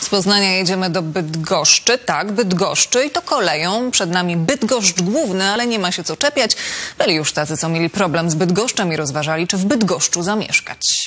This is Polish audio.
Z Poznania jedziemy do Bydgoszczy, tak, Bydgoszczy i to koleją. Przed nami Bydgoszcz główny, ale nie ma się co czepiać. Byli już tacy, co mieli problem z Bydgoszczem i rozważali, czy w Bydgoszczu zamieszkać.